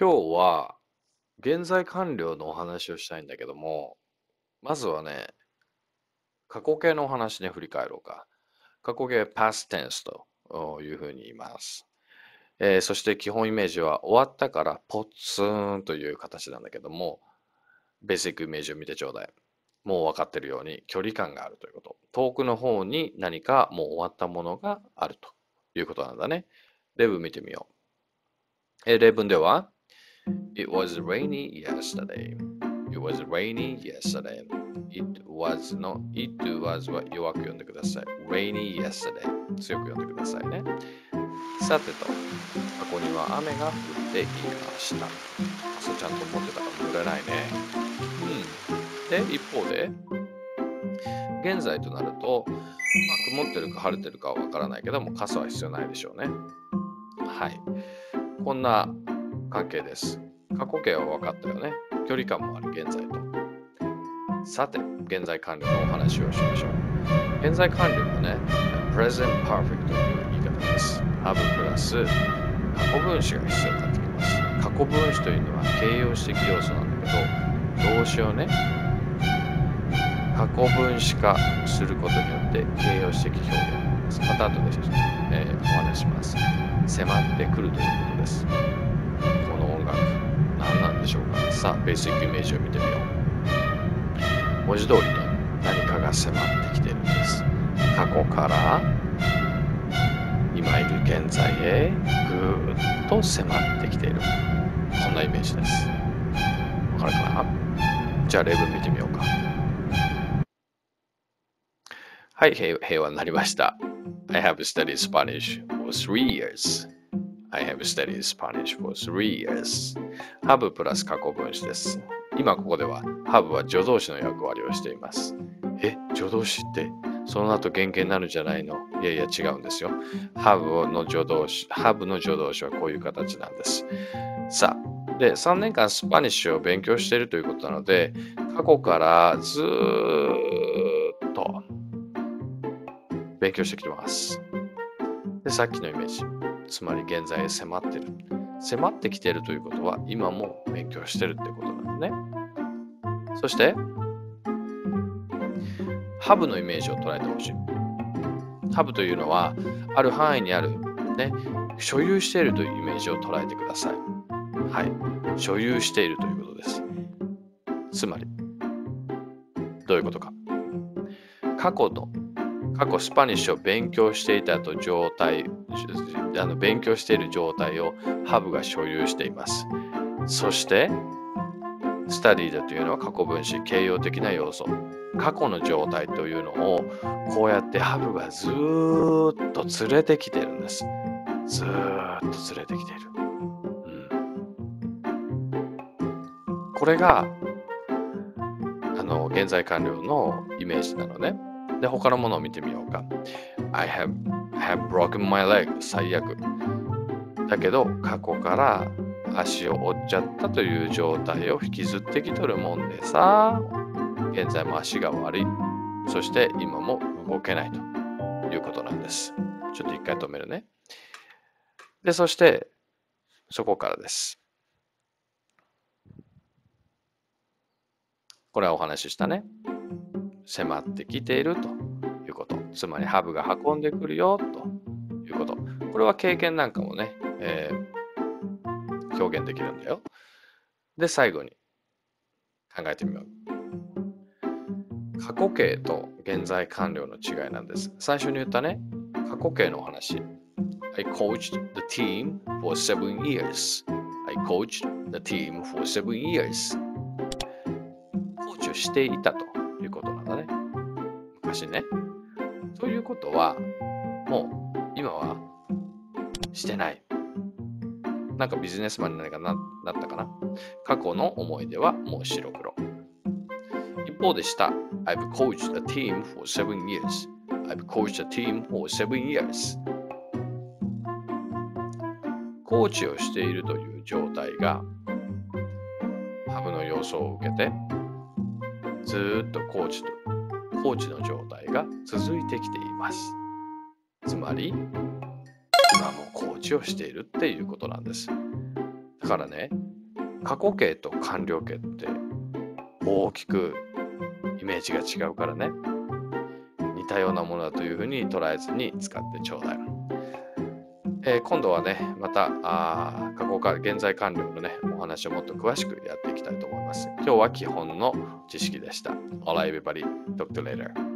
今日は現在完了のお話をしたいんだけども、まずはね、過去形のお話で振り返ろうか。過去形 past tense というふうに言います。えー、そして基本イメージは終わったからポツンという形なんだけども、ベーシックイメージを見てちょうだい。もう分かってるように距離感があるということ。遠くの方に何かもう終わったものがあるということなんだね。例文見てみよう。え例文では、It was rainy yesterday. It was rainy yesterday. It was の It was は弱く読んでください。rainy yesterday 強く読んでくださいね。さてと、過去には雨が降っていました。朝ちゃんと思ってたから濡れないね。うん。で、一方で、現在となると、まあ、曇ってるか晴れてるかはわからないけども、傘は必要ないでしょうね。はい。こんな関係です。過去形は分かったよね。距離感もある現在と。さて、現在完了のお話をしましょう。現在完了はね、present perfect という言い方です。have プラス過去分詞が必要になってきます。過去分詞というのは形容詞的要素なんだけど、動詞をね、過去分詞化することによって形容詞的表現です。また後で、えー、お話します。迫ってくるということです。この音楽何なんでしょうか。さあベーシックイメージを見てみよう。文字通りね何かが迫ってきてるんです。過去から今いる現在へぐーっと迫ってきている。こんなイメージです。わかるかな？じゃあ例文見てみようか。はい平和になりました。I have studied Spanish for three years. I have studied Spanish for three years. have プラス過去分詞です。今ここでは have は助動詞の役割をしています。え、助動詞ってその後原型になるんじゃないの？いやいや違うんですよ。have の助動詞、have の助動詞はこういう形なんです。さあ、で、3年間スパニッシュを勉強しているということなので、過去からずっと勉強してきてます。で、さっきのイメージ。つまり現在へ迫ってる。迫ってきてるということは今も勉強してるってことなんだね。そして、ハブのイメージを捉えてほしい。ハブというのは、ある範囲にある、ね、所有しているというイメージを捉えてください。はい。所有しているということです。つまり、どういうことか。過去の、過去スパニッシュを勉強していたと状態あの勉強している状態をハブが所有しています。そして、スタディだというのは過去分詞、形容的な要素。過去の状態というのをこうやってハブがずっと連れてきてるんです。ずっと連れてきている。うん、これがあの現在完了のイメージなのね。で、他のものを見てみようか。I have have broken my leg. 最悪。だけど過去から足を折っちゃったという状態を引きずってきとるもんでさ。現在も足が悪い。そして今も動けないということなんです。ちょっと一回止めるね。でそしてそこからです。これはお話ししたね。迫ってきているということつまりハブが運んでくるよということ。これは経験なんかもね、えー、表現できるんだよ。で、最後に考えてみよう。過去形と現在完了の違いなんです。最初に言ったね、過去形のお話。I coached the team for seven years. I coached the team for seven years. コーチをしていたと。昔ね。ということは、もう今はしてない。なんかビジネスマンに何かななったかな過去の思い出はもう白黒。一方でした。I've coached a team for seven years. I've coached a team for seven years. コーチをしているという状態がハブの要素を受けてずっとコーチとコーチの状態が続いてきています。つまり、今もコーチをしているっていうことなんです。だからね、過去形と完了形って大きくイメージが違うからね。似たようなものだというふうに捉えずに使ってちょうだい。えー、今度はね、またあ過去か現在完了のね、お話をもっと詳しくやっていきたいと思います。今日は基本の知識でした。Alright, everybody. Talk to you later.